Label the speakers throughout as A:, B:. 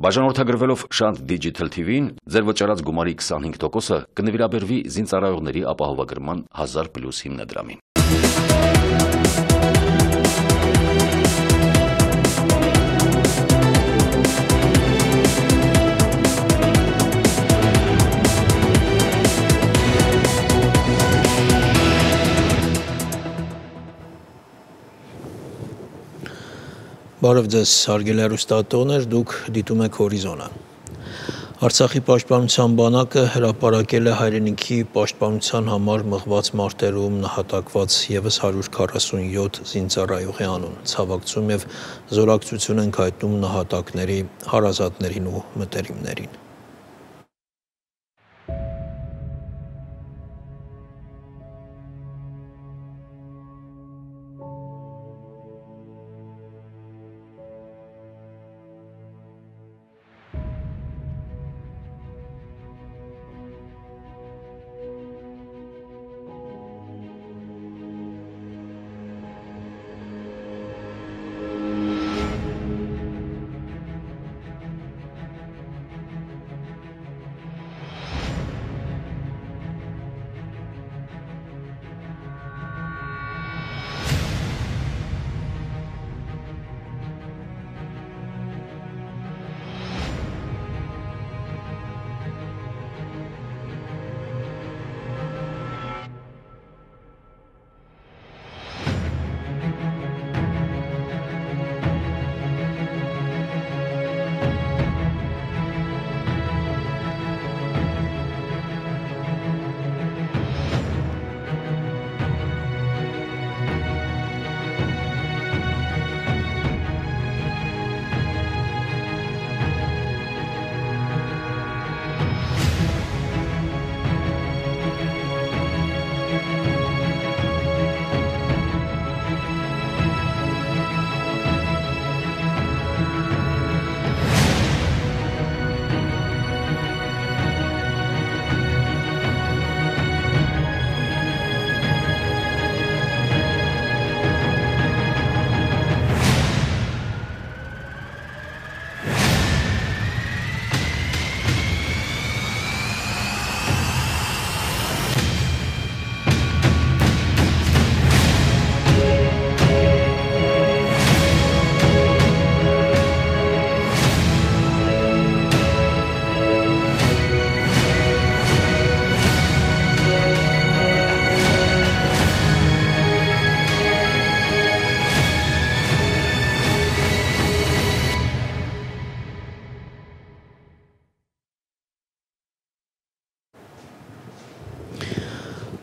A: Բաժանորդագրվելով Շանտ Digital TV-ին, ձեր վճարած գումարի 25%-ը կնվիրաբերվի զինծառայողների ապահովագրման 1000 պլյուս հիմնադրամին։
B: Բարև ձեզ, հարգելի հեռուստատողներ, դուք դիտում եք Հորիզոնը։ Արցախի պաշտպանության բանակը հրապարակել է հայրենիքի պաշտպանության համար մղված մարտերում նահատակված եւս 147 զինծառայողի անուն։ Ցավակցում եւ զորակցություն ենք հայտնում նահատակների հարազատներին ու մտերիմներին։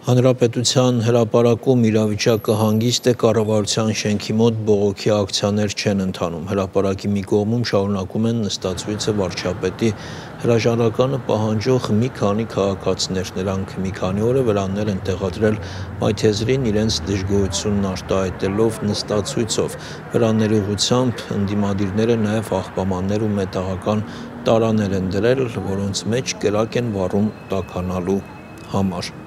B: Հանրապետության հրապարակում իրավիճակը հանգիստ է կառավարության շենքի մոտ բողոքի ակցիաներ չեն ընթանում։ Հրապարակի մի կողմում շարունակում են նստածույցը վարչապետի հրաժարականը պահանջող մի քանի քաղաքացիներ։ Նրանք մի քանի օր է վրաններ են տեղադրել Մայթեզրին իրենց դժգոհությունն արտահայտելով նստածույցով։ Վրանների ուղությամբ ընդդիմադիրները նաև աղբամաններ ու մետաղական տարաներ են դրել, որոնց մեջ կրակ են վառում տաքանալու համար։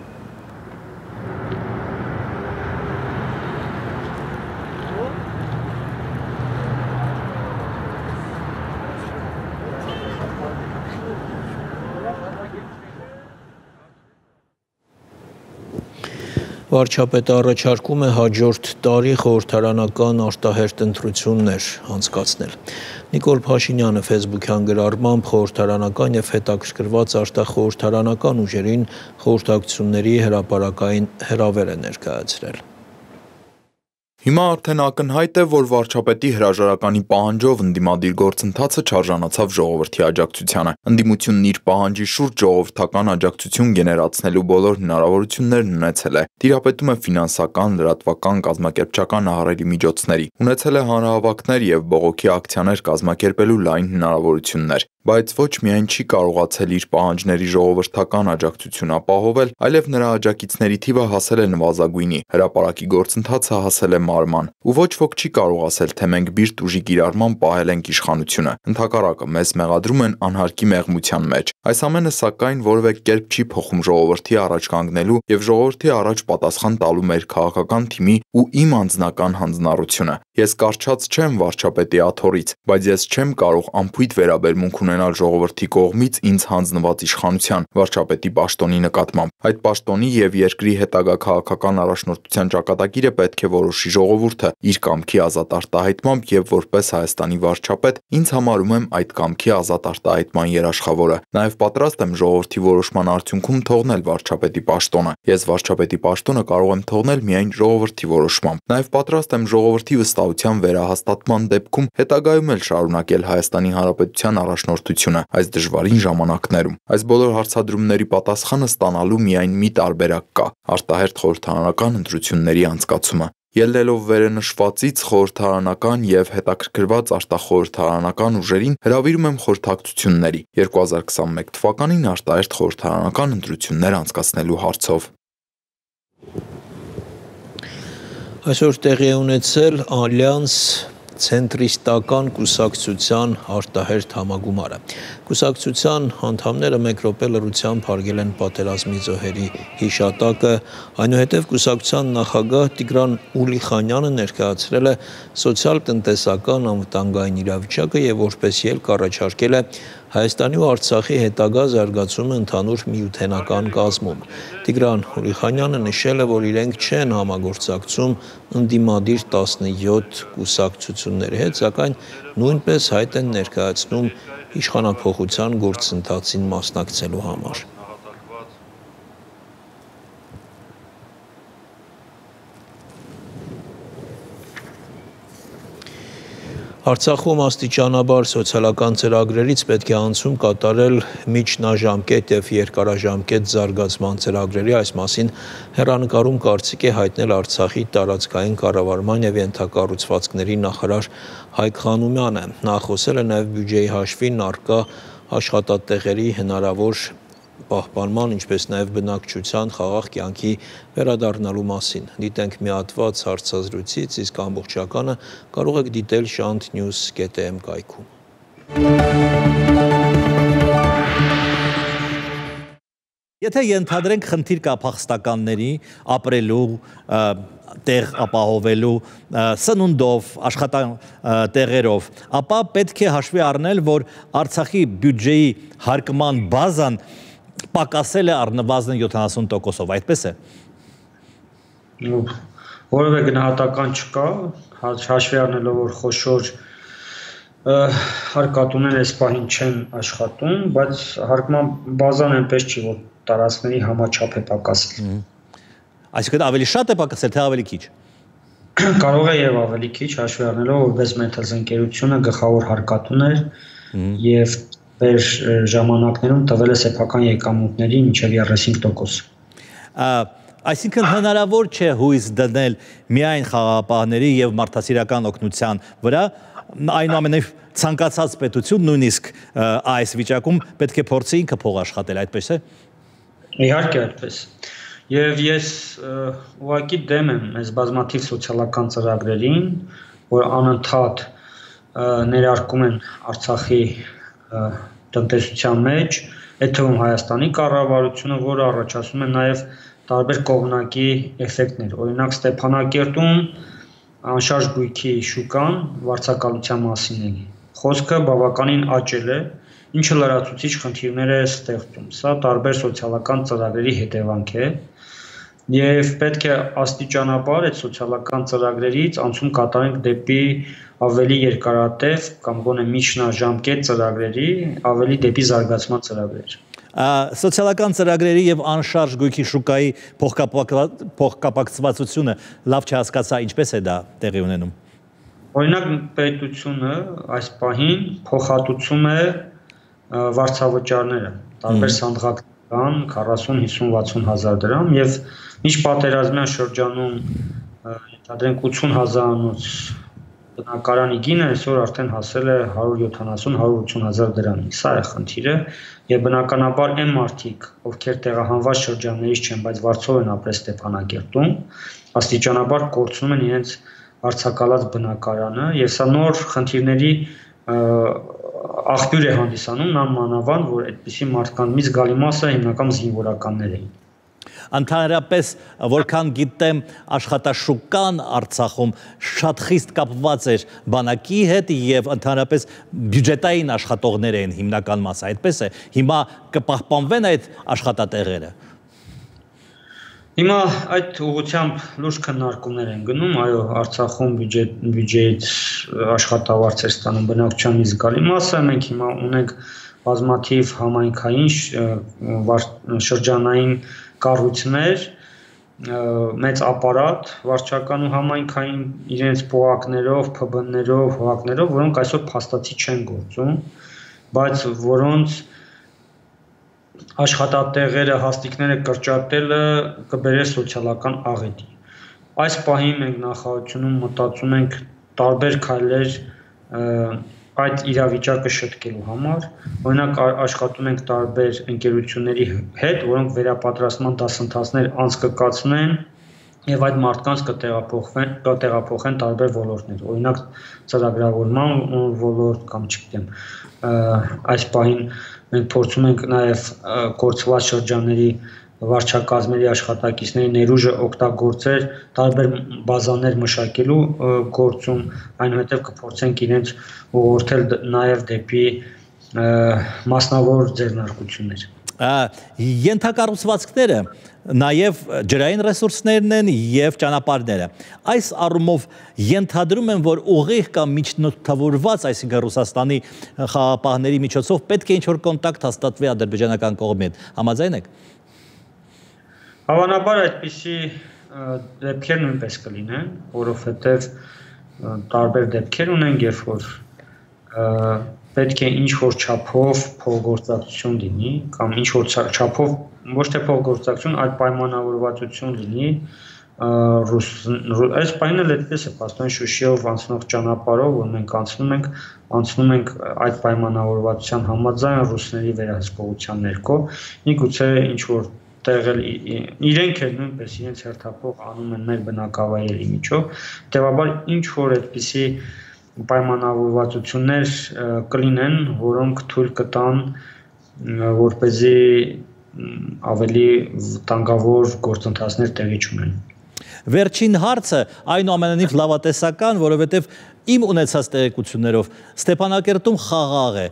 B: Վարչապետը առաջարկում է հաջորդ տարի խորհրդարանական արտահերտ ընտրություններ անցկացնել։ Նիկոլ Փաշինյանը Facebook-յան գրառմամբ խորհրդարանական եւ հետաքրքրված արտախորհրդարանական ուժերին խորհրդակցությունների հրապարակային հրավեր է ներկայացրել։
C: Հիմա արդեն ակնհայտ է, որ վարչապետի հրաժարականի պահանջով ընդդիմադիր գործընթացը չարժանացավ ժողովրդի աջակցությանը։ Ընդդիմությունն իր պահանջի շուրջ ժողովրդական աջակցություն գեներացնելու բոլոր հնարավորություններն ունեցել է։ Տիրապետում է ֆինանսական, լրատվական, կազմակերպչական ահռելի միջոցների։ Ունեցել է հանրահավաքներ եւ բողոքի ակցիաներ կազմակերպելու լայն հնարավորություններ։ բայց ոչ միայն չի կարողացել իր պահանջների ժողովրդական աջակցություն ապահովել, այլև նրա աջակիցների թիվը հասել է նվազագույնի, հրապարակի գործընթացը հասել է մարման, ու ոչ ոք չի կարող ասել, թե մենք բիրտ ուժի կիրառման պահել ենք իշխանությունը։ Ընթակառակը մեզ մեղադրում են անհարկի մեղմության մեջ։ Այս ամենը սակայն որևէ կերպ չի փոխում ժողովրդի առաջ կանգնելու եւ ժողովրդի առաջ պատասխան տալու մեր քաղաքական թիմի ու իմ անձնական հանձնառությունը։ Ես կարճած չեմ վարչապետի աթորից, բայց ես չեմ կարող անփույթ վերաբերմունք ունենալ ժողովրդի կողմից ինձ հանձնված իշխանության վարչապետի պաշտոնի նկատմամբ։ Այդ պաշտոնի եւ երկրի հետագա քաղաքական առաջնորդության ճակատագիրը պետք է որոշի ժողովուրդը իր կամքի ազատ արտահայտմամբ եւ որպես Հայաստանի վարչապետ ինձ համարում եմ այդ կամքի ազատ արտահայտման երաշխավորը։ Նաեւ պատրաստ եմ ժողովրդի որոշման արդյունքում թողնել վարչապետի պաշտոնը։ Ես վարչապետի պաշտոնը կարող եմ թողնել միայն ժողովրդի որոշմամբ։ Նաեւ պատրաստ եմ ժողովրդի վստահության վերահաստատման դեպքում հետագայում էլ շարունակել Հայաստանի Հանրապետության առաջնորդությունը այս դժվարին ժամանակներում։ Այս բոլոր հարցադրումների պատասխանը ստանալու միայն մի տարբերակ կա՝ արտահերթ խորհրդարանական ընտրությունների անցկացումը։ Ելնելով վերենշվածից խորհրդարանական եւ հետաքրքրված արտախորհրդարանական ուժերին հրավիրում եմ խորհրդակցությունների 2021 թվականին արտահերթ խորհրդարանական ընտրություններ անցկացնելու հարցով։
B: Այսօր տեղի ունեցել Ալյանս ցենտրիստական կուսակցության արտահերթ համագումարը։ Կուսակցության անդամները մեկ րոպե լրությամբ հարգել են պատերազմի զոհերի հիշատակը, այնուհետև կուսակցության նախագահ Տիգրան Ուլիխանյանը ներկայացրել է սոցիալ-տնտեսական անվտանգային իրավիճակը եւ որպես ելք առաջարկել է Հայաստանի ու Արցախի հետագա զարգացումը ընդհանուր միութենական կազմում։ Տիգրան Հուրիխանյանը նշել է, որ իրենք չեն համագործակցում ընդդիմադիր 17 կուսակցությունների հետ, սակայն նույնպես հայտ են ներկայացնում իշխանապողության գործընթացին մասնակցելու համար։ Արցախում աստիճանաբար սոցիալական ծրագրերից պետք է անցում կատարել միջնաժամկետ եւ երկարաժամկետ զարգացման ծրագրերի այս մասին հերանեկարում կարծիք է հայտնել Արցախի տարածքային կառավարման եւ ենթակառուցվածքների նախարար Հայկ Խանոմյանը։ Նա խոսել է նաեւ բյուջեի հաշվին արկա աշխատատեղերի հնարավոր պահպանման, ինչպես նաև բնակչության խաղաղ կյանքի վերադառնալու մասին։ Դիտենք մի հատված հարցազրույցից, իսկ ամբողջականը կարող եք դիտել shantnews.am կայքում։
D: Եթե ենթադրենք խնդիր կա փախստականների ապրելու տեղ ապահովելու սնունդով, աշխատան տեղերով, ապա պետք է հաշվի առնել, որ Արցախի բյուջեի հարկման բազան պակասել է առնվազն 70%-ով, այդպես է։
E: Որևէ գնահատական չկա, հաշվի առնելով որ խոշոր հարկատուներ այս պահին չեն աշխատում, բայց հարկման բազան այնպես չի, որ տարածքների համաչափ է պակասել։
D: Այսինքն ավելի շատ է պակասել, թե ավելի քիչ։
E: Կարող է եւ ավելի քիչ, հաշվի առնելով որ Best Metals ընկերությունը գլխավոր հարկատուներ եւ մեր ժամանակներում տվել է սեփական եկամուտների մինչև
D: 35%։ Այսինքն հնարավոր չէ հույս դնել միայն խաղապահների եւ մարդասիրական օգնության վրա, այնուամենայնիվ ցանկացած պետություն նույնիսկ այս վիճակում պետք է փորձի ինքը փող աշխատել, այդպես է։
E: Իհարկե այդպես։ Եվ ես ուղղակի դեմ եմ այս բազմաթիվ սոցիալական ծրագրերին, որ անընդհատ ներարկում են Արցախի տնտեսության մեջ, այդ թվում Հայաստանի կառավարությունը, որը առաջացնում է նաև տարբեր կողմնակի էֆեկտներ։ Օրինակ Ստեփանակերտում անշարժ գույքի շուկան վարձակալության մասին է։ Խոսքը բավականին աճել է, ինչը լրացուցիչ խնդիրներ է ստեղծում։ Սա տարբեր սոցիալական ծրագրերի հետևանք է, եւ պետք է աստիճանաբար այդ սոցիալական ծրագրերից անցում կատարենք դեպի ավելի երկարատև կամ գոնե միջնաժամկետ ծրագրերի, ավելի դեպի զարգացման ծրագրեր
D: սոցիալական ծրագրերի եւ անշարժ գույքի շուկայի փոխկապակցվածությունը լավ չհասկացա ինչպես է դա տեղի ունենում
E: օրինակ պետությունը այս պահին փոխհատուցում է վարձավճարները տարբեր սանդղակական 40 50 60 հազար դրամ եւ Մինչ պատերազմյան շրջանում ենթադրենք 80 հազարանոց բնակարանի գինը այսօր արդեն հասել է 170-180 հազար դրամի։ Սա է խնդիրը եւ բնականաբար այն մարդիկ, ովքեր տեղահանված շրջաններից չեն, բայց Վարչով են ապրել Ստեփանակերտում, աստիճանաբար կորցնում են իրենց արցակալած բնակարանը եւ սա նոր խնդիրների աղբյուր է հանդիսանում նա մանավանդ որ այդպիսի մարդկանց գալի մասը հիմնական զինվորականներ էին
D: Ընդհանրապես, որքան գիտեմ, աշխատաշուկան Արցախում շատ խիստ կապված էր բանակի հետ եւ ընդհանրապես բյուջետային աշխատողներ են հիմնական մասը, այդպես է։ Հիմա կպահպանվեն այդ աշխատատեղերը։
E: Հիմա այդ ուղությամբ լուրջ քննարկումներ են գնում, այո, Արցախում բյուջետ բյուջեից աշխատավարձեր ստանում բնակչության զգալի մասը, մենք հիմա ունենք բազմաթիվ համայնքային շրջանային կառույցներ, մեծ ապարատ, վարչական ու համայնքային իրենց փողակներով, ՓԲ-ներով, հողակներով, որոնք այսօր փաստացի չեն գործում, բայց որոնց աշխատատեղերը, հաստիկները կրճատելը կբերե սոցիալական աղետի։ Այս պահին մենք նախարարությունում մտածում ենք տարբեր քայլեր այդ իրավիճակը շտկելու համար։ Օրինակ աշխատում ենք տարբեր ընկերությունների հետ, որոնք վերապատրաստման դասընթացներ անցկացնեն եւ այդ մարդկանց կտեղափոխվեն, կտեղափոխեն տարբեր ոլորտներ։ Օրինակ ծրագրավորման ոլորտ կամ չգիտեմ, այս պահին մենք փորձում ենք նաեւ կորցված շրջանների վարչակազմերի աշխատակիցների ներուժը օգտագործել տարբեր բազաներ մշակելու գործում, այնուհետև կփորձենք իրենց ուղղորդել նաև դեպի մասնավոր ձեռնարկություններ
D: ենթակառուցվածքները նաև ջրային ռեսուրսներն են եւ ճանապարհները։ Այս առումով ենթադրում եմ, որ ուղիղ կամ միջնորդավորված, այսինքն Ռուսաստանի խաղապահների միջոցով պետք է ինչ-որ կոնտակտ հաստատվի ադրբեջանական կողմի հետ։ Համաձայն եք։
E: Հավանաբար այդպիսի դեպքեր նույնպես կլինեն, որովհետև տարբեր դեպքեր ունենք, երբ որ պետք է ինչ որ չափով փոխգործակցություն լինի կամ ինչ որ չափով ոչ թե փոխգործակցություն, այլ պայմանավորվածություն լինի ռուս այս պայմանը այդպես է պաստոն Շուշիով անցնող ճանապարհով, որ մենք անցնում ենք, անցնում ենք այդ պայմանավորվածության համաձայն ռուսների վերահսկողության ներքո, միգուցե ինչ որ տեղել իրենք էլ նույնպես իրենց հերթափող անում են մեր բնակավայրերի միջով տեւաբար ինչ որ այդպիսի պայմանավորվածություններ կլինեն որոնք թույլ կտան որ เป զի ավելի վտանգավոր գործընթացներ տեղի չունեն
D: Վերջին հարցը այնուամենայնիվ լավատեսական, որովհետև իմ ունեցած տեղեկություններով Ստեփանակերտում խաղաղ է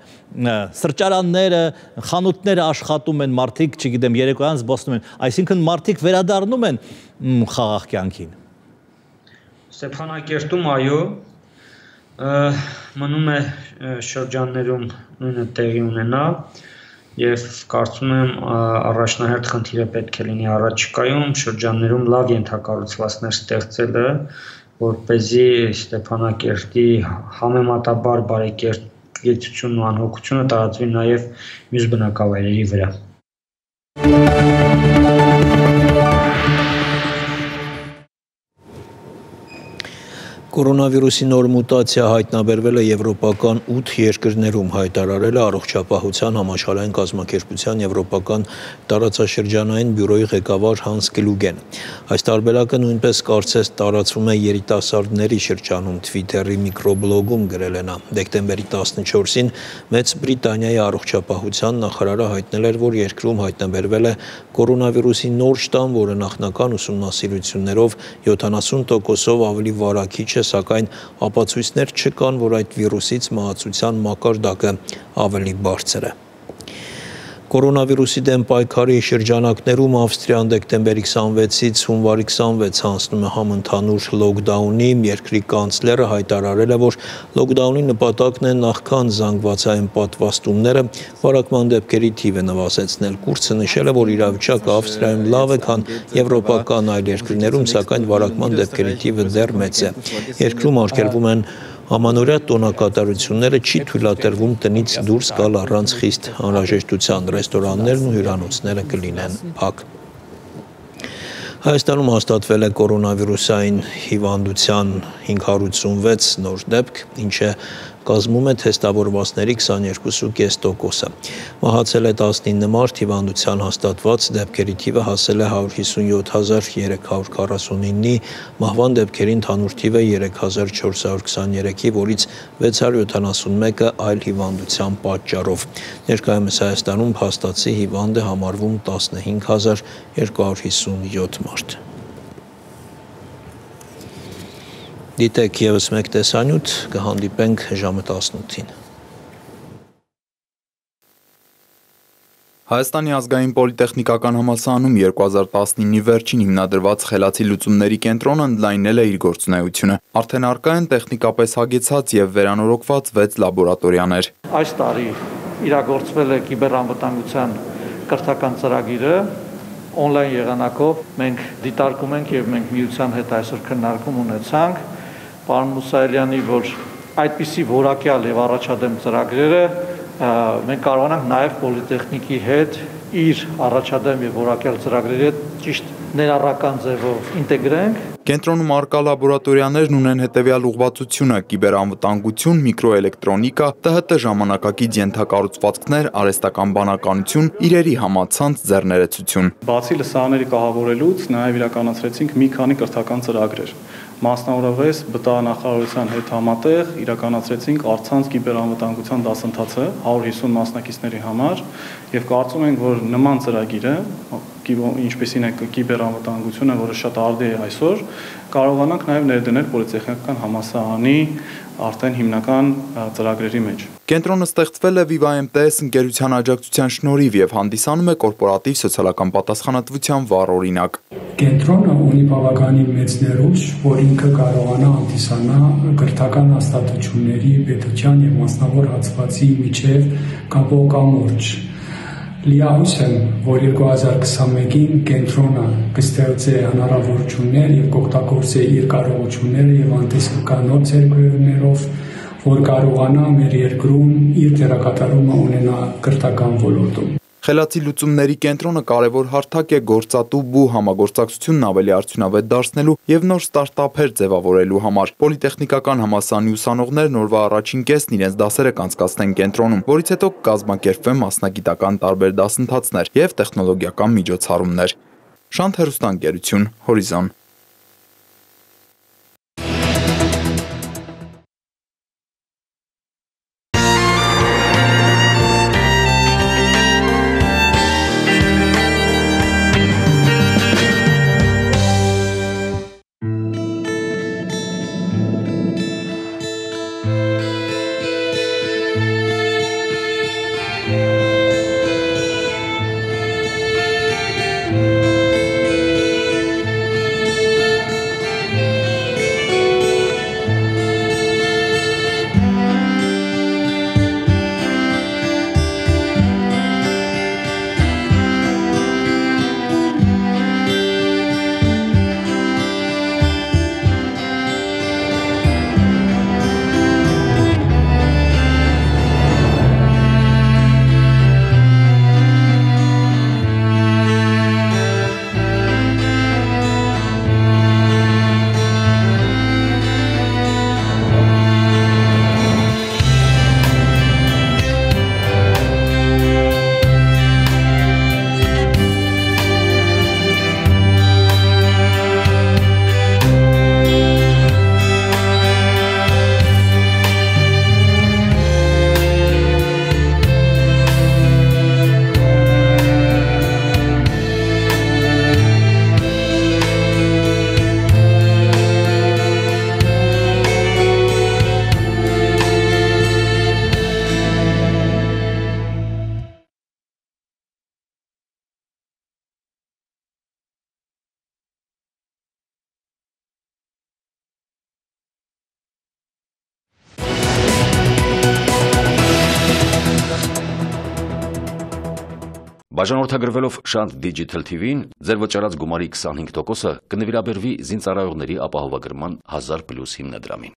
D: սրճարանները, խանութները աշխատում են, մարդիկ, չգիտեմ, երեկոյան զբոսնում են, այսինքն մարդիկ վերադառնում են խաղաղ կյանքին։
E: Ստեփանակերտում այո, մնում է շրջաններում նույնը տեղի ունենա եւ կարծում եմ առաջնահերթ խնդիրը պետք է լինի առաջիկայում շրջաններում լավ ենթակառուցվածքներ ստեղծելը, որ เป զի Ստեփանակերտի համեմատաբար բարեկեցությունն ու անհոգությունը տարածվի նաև մյուս բնակավայրերի վրա։
B: Կորոնավիրուսի նոր մուտացիա հայտնաբերվել է եվրոպական 8 երկրներում, հայտարարել է Առողջապահության համաշխարհային կազմակերպության եվրոպական տարածաշրջանային բյուրոյի ղեկավար Հանս Գլուգեն։ Այս տարբերակը նույնպես կարծես տարածվում է երիտասարդների շրջանում Twitter-ի միկրոբլոգում գրել նա։ Դեկտեմբերի 14-ին Մեծ Բրիտանիայի առողջապահության նախարարը հայտնել էր, որ երկրում հայտնաբերվել է կորոնավիրուսի նոր շտամ, որը նախնական ուսումնասիրություններով 70%-ով ավելի վարակիչ է, սակայն ապացույցներ չկան, որ այդ վիրուսից մահացության մակարդակը ավելի բարձր է։ Կորոնավիրուսի դեմ պայքարի շրջանակներում Ավստրիան դեկտեմբերի 26-ից հունվարի 26 հանձնում է համընդհանուր լոկդաունի, երկրի կանցլերը հայտարարել է, որ լոկդաունի նպատակն է նախքան զանգվածային պատվաստումները վարակման դեպքերի թիվը նվազեցնել։ Կուրցը նշել է, որ իրավիճակը Ավստրիայում լավ է, քան եվրոպական այլ երկրներում, սակայն վարակման դեպքերի թիվը դեռ մեծ է։ Երկրում արգելվում են Ամանորյա տոնակատարությունները չի թույլատրվում տնից դուրս գալ առանց խիստ անհրաժեշտության, ռեստորաններն ու հյուրանոցները կլինեն փակ։ Հայաստանում հաստատվել է կորոնավիրուսային հիվանդության 586 նոր դեպք, ինչը կազմում է թեստավորվածների 22.5%-ը։ Մահացել է 19 մարդ, հիվանդության հաստատված դեպքերի թիվը հասել է 157349-ի, մահվան դեպքերի ընդհանուր թիվը 3423-ի, որից 671-ը այլ հիվանդության պատճառով։ Ներկայումս Հայաստանում փաստացի հիվանդ է համարվում 15257 մարդ։ Դիտեք եւս մեկ տեսանյութ, կհանդիպենք ժամը 18-ին։
C: Հայաստանի ազգային պոլիտեխնիկական համալսարանում 2019-ի վերջին հիմնադրված խելացի լուծումների կենտրոնը ընդլայնել է իր գործունեությունը։ Արդեն արկա են տեխնիկապես հագեցած եւ վերանորոգված 6 լաբորատորիաներ։
F: Այս տարի իրագործվել է կիբերանվտանգության կրթական ծրագիրը, on-line եղանակով մենք դիտարկում ենք եւ մենք միության հետ այսօր քննարկում ունեցանք պարոն Մուսայելյանի, որ այդպիսի որակյալ եւ առաջադեմ ծրագրերը մենք կարողանանք նաեւ պոլիտեխնիկի հետ իր առաջադեմ եւ որակյալ ծրագրերի հետ ճիշտ ներառական ձևով ինտեգրենք
C: Կենտրոնում արկա լաբորատորիաներն ունեն հետևյալ ուղղվածությունը՝ կիբերանվտանգություն, միկրոէլեկտրոնիկա, ՏՀՏ ժամանակակից ենթակառուցվածքներ, արհեստական բանականություն, իրերի համացանց ձեռներեցություն։
G: Բացի լսարանների կահավորելուց, նաև իրականացրեցինք մի քանի կրթական ծրագրեր մասնավորապես ԲՏԱ-նախարարության հետ համատեղ իրականացրեցինք արցանց կիբերանվտանգության դասընթացը 150 մասնակիցների համար եւ կարծում ենք, որ նման ծրագիրը, ինչպեսին է կիբերանվտանգությունը, որը շատ արդի է այսօր, կարողանանք նաեւ ներդնել պոլիտեխնիկական համասարանի արդեն հիմնական ծրագրերի մեջ։
C: Կենտրոնը ստեղծվել է Viva MTS ընկերության աջակցության շնորհիվ եւ հանդիսանում է կորպորատիվ սոցիալական պատասխանատվության վառ օրինակ։
H: Կենտրոնը ունի բավականին մեծ ներուժ, որ ինքը կարողանա հանդիսանա կրթական հաստատությունների, պետության եւ մասնավոր հատվածի միջև կապող կամուրջ Լիահույս եմ, որ 2021-ին կենտրոնը կստեղծե հնարավորություններ եւ կօգտագործե իր կարողությունները եւ անտեսական ձեռքբերումներով, որ կարողանա մեր երկրում իր դերակատարումը ունենա կրթական ոլորտում։
C: Խելացի լուծումների կենտրոնը կարևոր հարթակ է գործատու բու համագործակցությունն ավելի արդյունավետ դարձնելու եւ նոր ստարտափեր ձևավորելու համար։ Պոլիտեխնիկական համալսարանի ուսանողներն օրվա առաջին կեսն իրենց դասերը կանցկացնեն կենտրոնում, որից հետո կազմակերպվեն մասնագիտական տարբեր դասընթացներ եւ տեխնոլոգիական միջոցառումներ։ Շանթ հերոստանգերություն, Հորիզոն
A: Բաժանորդագրվելով Շանտ Digital TV-ին, ձեր վճարած գումարի 25%-ը կնվիրաբերվի զինծառայողների ապահովագրման 1000+ հիմնադրամին։